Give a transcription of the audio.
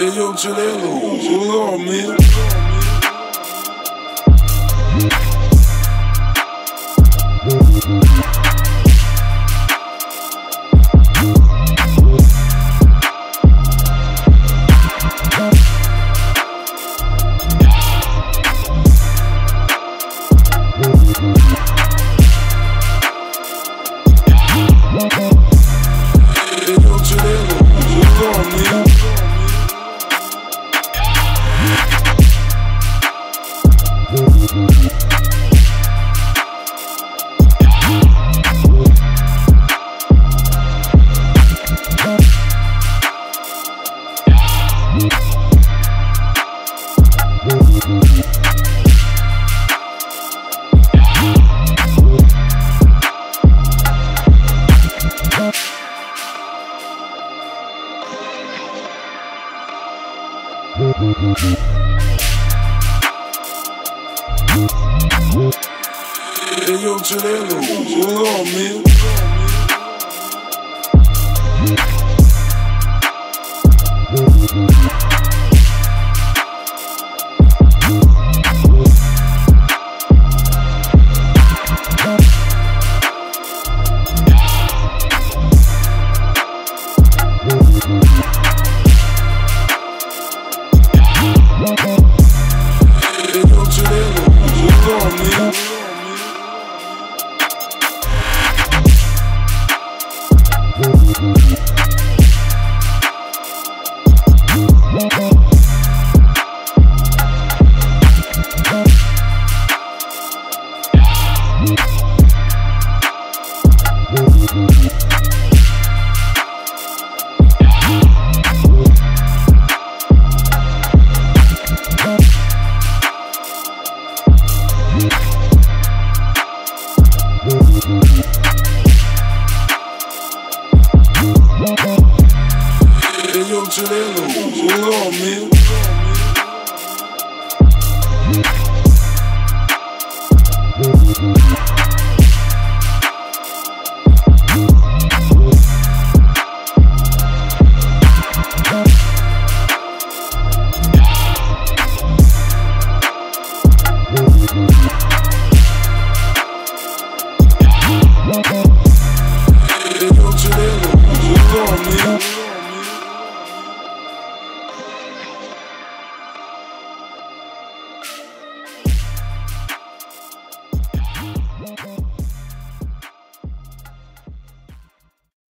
Hey, yo, Chileno, hold on, man. Hey, yo, Chileno, hold on, man. Hold man. Hey, yo, Chileno, hold on, man.